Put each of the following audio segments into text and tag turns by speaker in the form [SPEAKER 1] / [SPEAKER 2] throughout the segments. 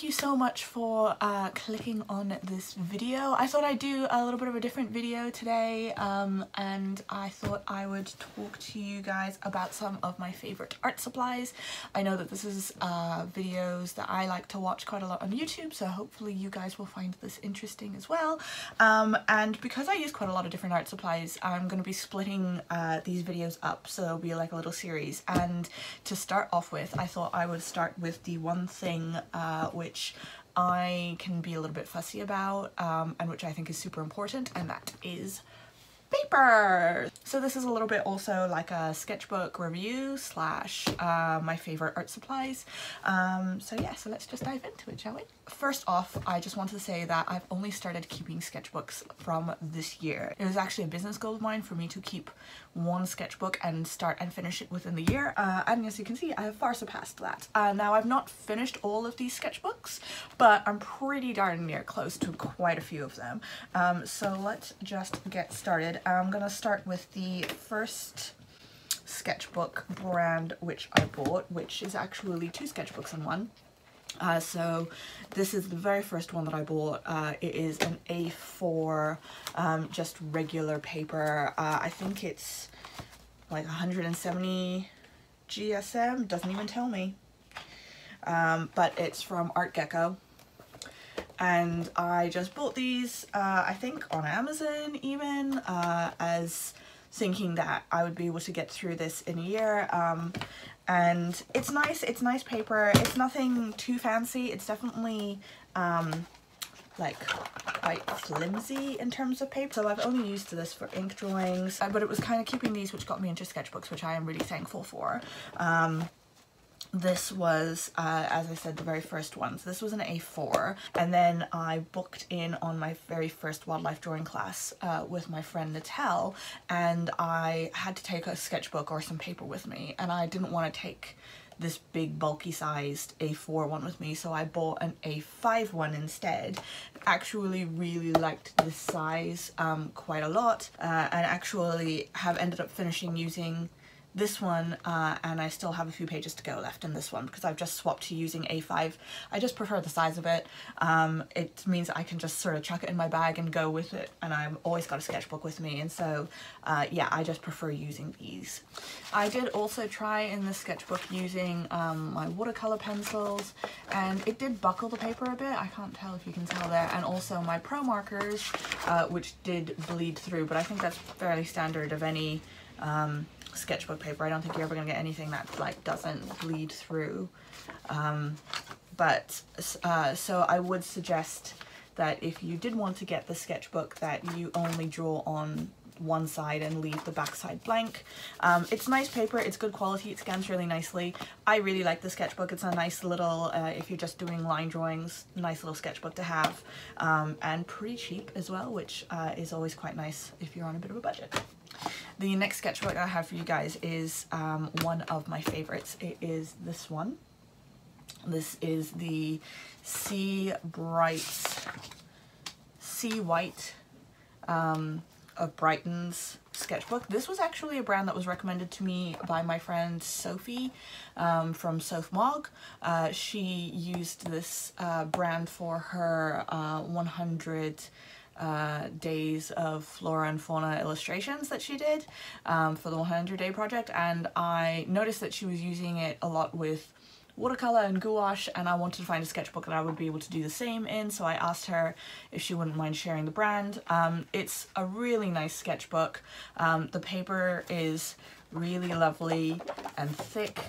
[SPEAKER 1] thank you so much for uh, clicking on this video. I thought I'd do a little bit of a different video today um, and I thought I would talk to you guys about some of my favourite art supplies. I know that this is uh, videos that I like to watch quite a lot on YouTube so hopefully you guys will find this interesting as well. Um, and because I use quite a lot of different art supplies I'm going to be splitting uh, these videos up so there'll be like a little series and to start off with I thought I would start with the one thing uh, which I can be a little bit fussy about um, and which I think is super important and that is paper. So this is a little bit also like a sketchbook review slash uh, my favorite art supplies. Um, so yeah, so let's just dive into it, shall we? First off, I just wanted to say that I've only started keeping sketchbooks from this year. It was actually a business goal of mine for me to keep one sketchbook and start and finish it within the year. Uh, and as you can see, I have far surpassed that. Uh, now I've not finished all of these sketchbooks, but I'm pretty darn near close to quite a few of them. Um, so let's just get started. I'm gonna start with the first sketchbook brand which I bought, which is actually two sketchbooks in one. Uh, so this is the very first one that I bought. Uh, it is an A4, um, just regular paper. Uh, I think it's like 170 GSM, doesn't even tell me. Um, but it's from ArtGecko. And I just bought these, uh, I think on Amazon even, uh, as thinking that I would be able to get through this in a year. Um, and it's nice, it's nice paper. It's nothing too fancy. It's definitely um, like quite flimsy in terms of paper. So I've only used this for ink drawings, but it was kind of keeping these which got me into sketchbooks, which I am really thankful for. Um, this was, uh, as I said, the very first one. So this was an A4. And then I booked in on my very first wildlife drawing class uh, with my friend Natal. And I had to take a sketchbook or some paper with me. And I didn't want to take this big bulky sized A4 one with me so I bought an A5 one instead. Actually really liked this size um, quite a lot uh, and actually have ended up finishing using this one uh, and I still have a few pages to go left in this one because I've just swapped to using A5. I just prefer the size of it. Um, it means I can just sort of chuck it in my bag and go with it and I've always got a sketchbook with me and so uh, yeah I just prefer using these. I did also try in the sketchbook using um, my watercolor pencils and it did buckle the paper a bit. I can't tell if you can tell there and also my pro markers uh, which did bleed through but I think that's fairly standard of any um, sketchbook paper. I don't think you're ever going to get anything that like doesn't bleed through. Um, but uh, so I would suggest that if you did want to get the sketchbook that you only draw on one side and leave the back side blank. Um, it's nice paper, it's good quality, it scans really nicely. I really like the sketchbook, it's a nice little, uh, if you're just doing line drawings, nice little sketchbook to have. Um, and pretty cheap as well, which uh, is always quite nice if you're on a bit of a budget. The next sketchbook I have for you guys is um, one of my favorites. It is this one. This is the Sea Bright, Seawhite um, of Brighton's sketchbook. This was actually a brand that was recommended to me by my friend Sophie um, from Sophmog. Uh, she used this uh, brand for her uh, 100 uh, days of flora and fauna illustrations that she did um, for the 100 day project and I noticed that she was using it a lot with watercolor and gouache and I wanted to find a sketchbook that I would be able to do the same in so I asked her if she wouldn't mind sharing the brand. Um, it's a really nice sketchbook. Um, the paper is really lovely and thick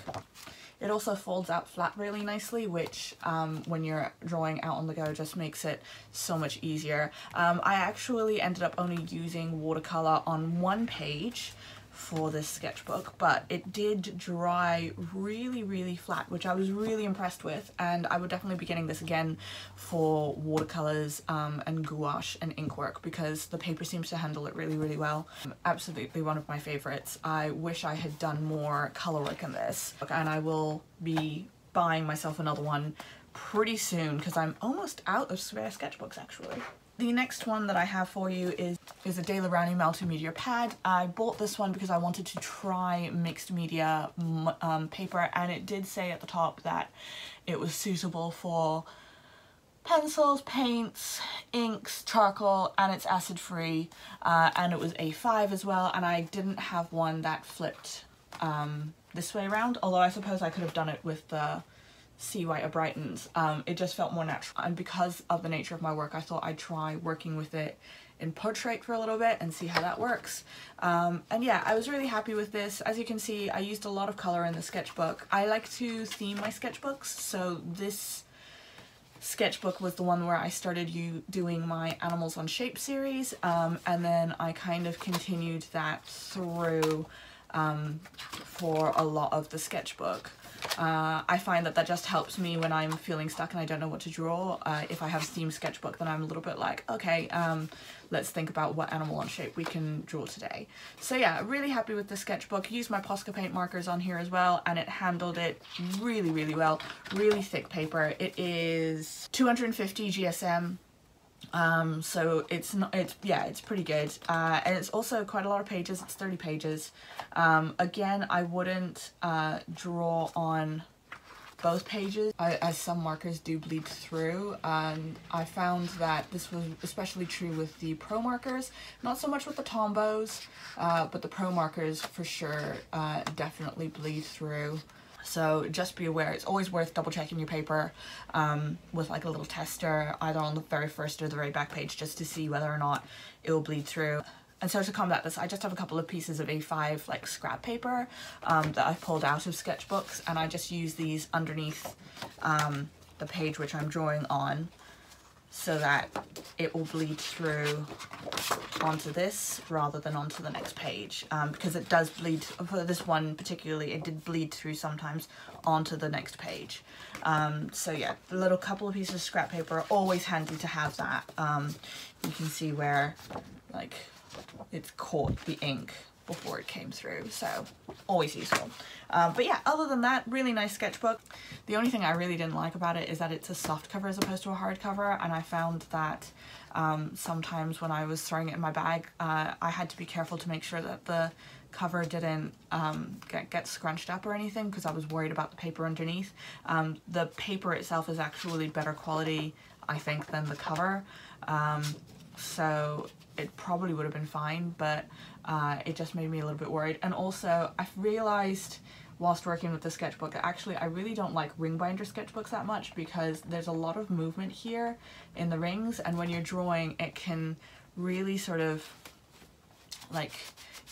[SPEAKER 1] it also folds out flat really nicely, which um, when you're drawing out on the go just makes it so much easier. Um, I actually ended up only using watercolor on one page for this sketchbook but it did dry really really flat which I was really impressed with and I would definitely be getting this again for watercolors um, and gouache and ink work because the paper seems to handle it really really well. Absolutely one of my favorites. I wish I had done more color work in this and I will be buying myself another one pretty soon because I'm almost out of spare sketchbooks actually. The next one that I have for you is, is a Daler Rowney multimedia pad. I bought this one because I wanted to try mixed media um, paper and it did say at the top that it was suitable for pencils, paints, inks, charcoal, and it's acid free. Uh, and it was A5 as well, and I didn't have one that flipped um, this way around, although I suppose I could have done it with the Seawhite or Brighton's. Um, it just felt more natural, and because of the nature of my work, I thought I'd try working with it in portrait for a little bit and see how that works. Um, and yeah, I was really happy with this. As you can see, I used a lot of color in the sketchbook. I like to theme my sketchbooks, so this sketchbook was the one where I started you doing my Animals on Shape series, um, and then I kind of continued that through um, for a lot of the sketchbook. Uh, I find that that just helps me when I'm feeling stuck and I don't know what to draw. Uh, if I have a theme sketchbook, then I'm a little bit like, okay, um, let's think about what animal on shape we can draw today. So yeah, really happy with the sketchbook. Used my Posca paint markers on here as well, and it handled it really, really well. Really thick paper. It is 250 GSM um so it's not it's yeah it's pretty good. Uh and it's also quite a lot of pages. It's 30 pages. Um again i wouldn't uh draw on both pages. As some markers do bleed through and I found that this was especially true with the pro markers. Not so much with the Tombows uh, but the pro markers for sure uh, definitely bleed through so just be aware, it's always worth double checking your paper um, with like a little tester either on the very first or the very back page just to see whether or not it will bleed through. And so to combat this, I just have a couple of pieces of A5 like scrap paper um, that I've pulled out of sketchbooks and I just use these underneath um, the page which I'm drawing on so that it will bleed through onto this rather than onto the next page um, because it does bleed for this one particularly it did bleed through sometimes onto the next page. Um, so yeah the little couple of pieces of scrap paper are always handy to have that. Um, you can see where like it's caught the ink before it came through so always useful. Um, but yeah other than that really nice sketchbook. The only thing I really didn't like about it is that it's a soft cover as opposed to a hard cover and I found that um, sometimes when I was throwing it in my bag uh, I had to be careful to make sure that the cover didn't um, get, get scrunched up or anything because I was worried about the paper underneath. Um, the paper itself is actually better quality I think than the cover. Um, so it probably would have been fine but uh, it just made me a little bit worried. And also, I've realized whilst working with the sketchbook that actually I really don't like ring binder sketchbooks that much because there's a lot of movement here in the rings and when you're drawing it can really sort of like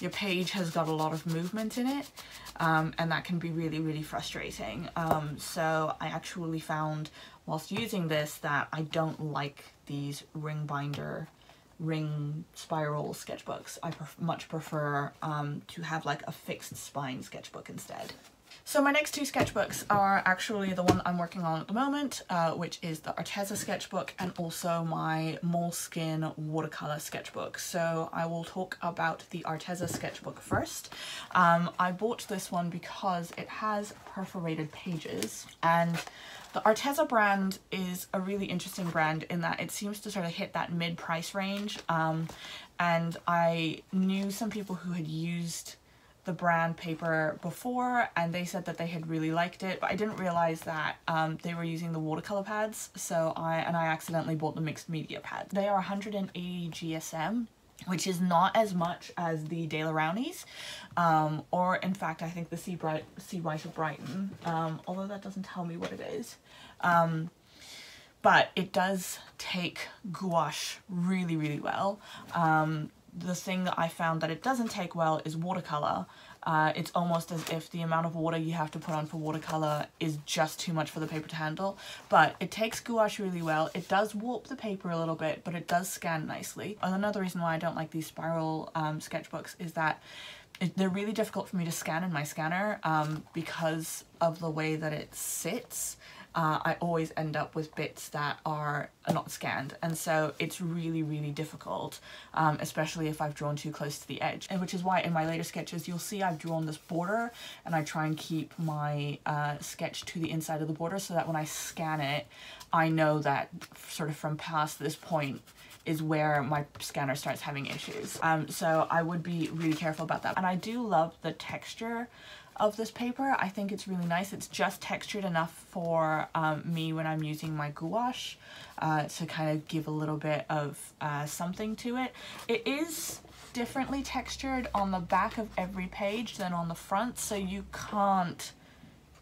[SPEAKER 1] your page has got a lot of movement in it um, and that can be really really frustrating um, so I actually found whilst using this that I don't like these ring binder ring spiral sketchbooks. I pref much prefer um, to have like a fixed spine sketchbook instead. So my next two sketchbooks are actually the one I'm working on at the moment, uh, which is the Arteza sketchbook and also my Moleskine watercolor sketchbook. So I will talk about the Arteza sketchbook first. Um, I bought this one because it has perforated pages and the Arteza brand is a really interesting brand in that it seems to sort of hit that mid-price range um, and I knew some people who had used the brand paper before and they said that they had really liked it but I didn't realize that um, they were using the watercolor pads so I and I accidentally bought the mixed media pad. They are 180 GSM which is not as much as the Daler Rowneys, um, or in fact I think the Sea, Bright, sea White of Brighton, um, although that doesn't tell me what it is. Um, but it does take gouache really, really well. Um, the thing that I found that it doesn't take well is watercolor. Uh, it's almost as if the amount of water you have to put on for watercolor is just too much for the paper to handle. But it takes gouache really well. It does warp the paper a little bit, but it does scan nicely. And another reason why I don't like these spiral um, sketchbooks is that it, they're really difficult for me to scan in my scanner um, because of the way that it sits. Uh, I always end up with bits that are not scanned and so it's really really difficult um, especially if I've drawn too close to the edge and which is why in my later sketches you'll see I've drawn this border and I try and keep my uh, sketch to the inside of the border so that when I scan it I know that sort of from past this point is where my scanner starts having issues. Um, so I would be really careful about that. And I do love the texture of this paper. I think it's really nice. It's just textured enough for um, me when I'm using my gouache uh, to kind of give a little bit of uh, something to it. It is differently textured on the back of every page than on the front, so you can't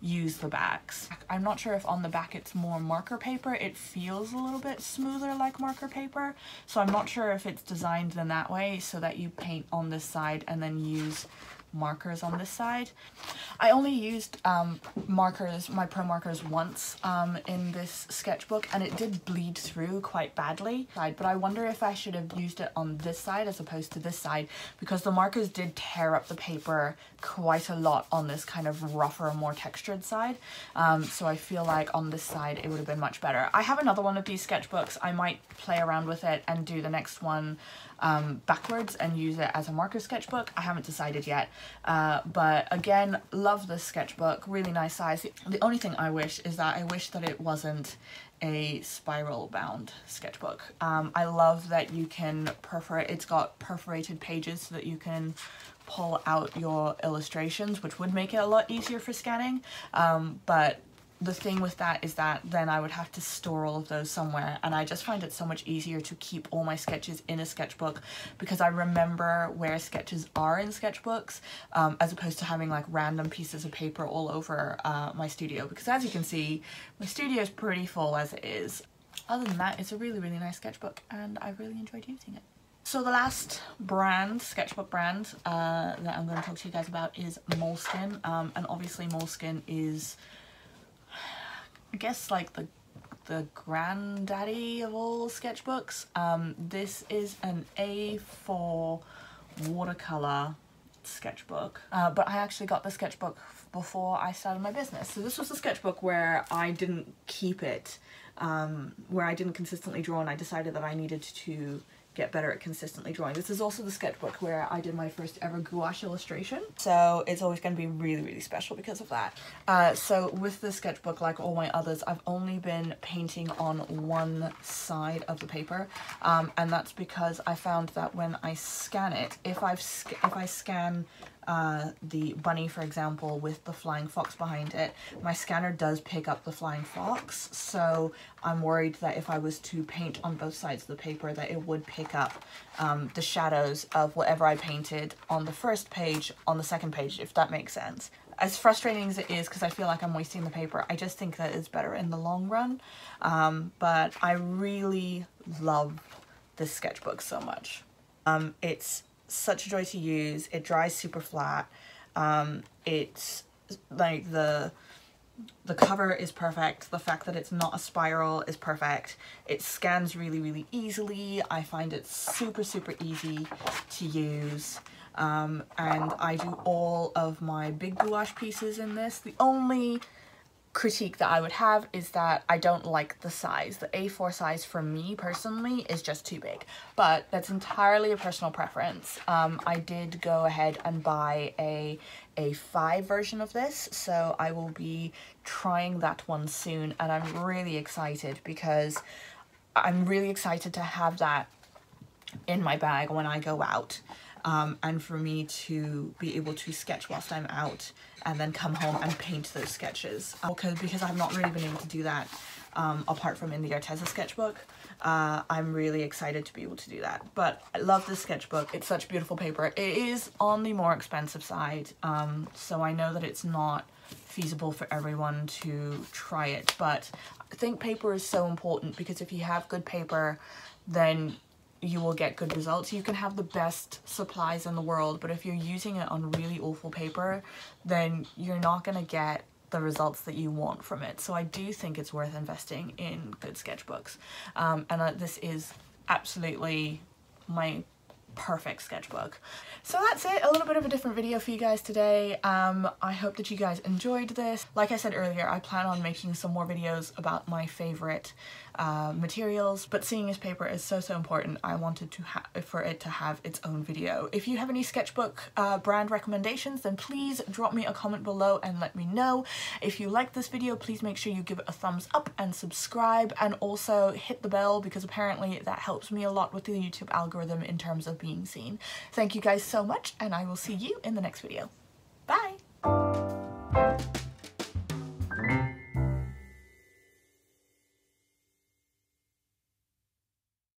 [SPEAKER 1] use the backs. I'm not sure if on the back it's more marker paper. It feels a little bit smoother like marker paper. So I'm not sure if it's designed in that way so that you paint on this side and then use markers on this side. I only used um, markers, my pro markers once um, in this sketchbook and it did bleed through quite badly. But I wonder if I should have used it on this side as opposed to this side because the markers did tear up the paper quite a lot on this kind of rougher, more textured side. Um, so I feel like on this side it would have been much better. I have another one of these sketchbooks. I might play around with it and do the next one um, backwards and use it as a marker sketchbook. I haven't decided yet, uh, but again, love this sketchbook, really nice size. The only thing I wish is that I wish that it wasn't a spiral bound sketchbook. Um, I love that you can perforate, it's got perforated pages so that you can pull out your illustrations, which would make it a lot easier for scanning, um, but the thing with that is that then I would have to store all of those somewhere and I just find it so much easier to keep all my sketches in a sketchbook because I remember where sketches are in sketchbooks um, as opposed to having like random pieces of paper all over uh, my studio because as you can see my studio is pretty full as it is. Other than that it's a really really nice sketchbook and I really enjoyed using it. So the last brand, sketchbook brand, uh, that I'm going to talk to you guys about is Moleskine. um, and obviously Moleskine is I guess like the the granddaddy of all sketchbooks. Um, this is an A4 watercolor sketchbook, uh, but I actually got the sketchbook before I started my business. So this was a sketchbook where I didn't keep it, um, where I didn't consistently draw and I decided that I needed to get better at consistently drawing. This is also the sketchbook where I did my first ever gouache illustration. So it's always going to be really, really special because of that. Uh, so with the sketchbook, like all my others, I've only been painting on one side of the paper. Um, and that's because I found that when I scan it, if, I've if I scan uh, the bunny, for example, with the flying fox behind it, my scanner does pick up the flying fox, so I'm worried that if I was to paint on both sides of the paper that it would pick up um, the shadows of whatever I painted on the first page on the second page, if that makes sense. As frustrating as it is, because I feel like I'm wasting the paper, I just think that it's better in the long run. Um, but I really love this sketchbook so much. Um, it's such a joy to use. It dries super flat. Um, it's like the the cover is perfect. The fact that it's not a spiral is perfect. It scans really, really easily. I find it super, super easy to use. Um, and I do all of my big gouache pieces in this. The only critique that I would have is that I don't like the size. The A4 size for me personally is just too big, but that's entirely a personal preference. Um, I did go ahead and buy a A5 version of this, so I will be trying that one soon and I'm really excited because I'm really excited to have that in my bag when I go out um, and for me to be able to sketch whilst I'm out and then come home and paint those sketches because uh, because I've not really been able to do that um, apart from in the Arteza sketchbook. Uh, I'm really excited to be able to do that. But I love this sketchbook. It's such beautiful paper. It is on the more expensive side, um, so I know that it's not feasible for everyone to try it. But I think paper is so important because if you have good paper, then you will get good results. You can have the best supplies in the world, but if you're using it on really awful paper, then you're not going to get the results that you want from it. So I do think it's worth investing in good sketchbooks. Um, and uh, this is absolutely my perfect sketchbook. So that's it, a little bit of a different video for you guys today. Um, I hope that you guys enjoyed this. Like I said earlier, I plan on making some more videos about my favorite uh, materials, but seeing as paper is so, so important, I wanted to have for it to have its own video. If you have any sketchbook uh, brand recommendations, then please drop me a comment below and let me know. If you like this video, please make sure you give it a thumbs up and subscribe and also hit the bell because apparently that helps me a lot with the YouTube algorithm in terms of being seen. Thank you guys so much and I will see you in the next video.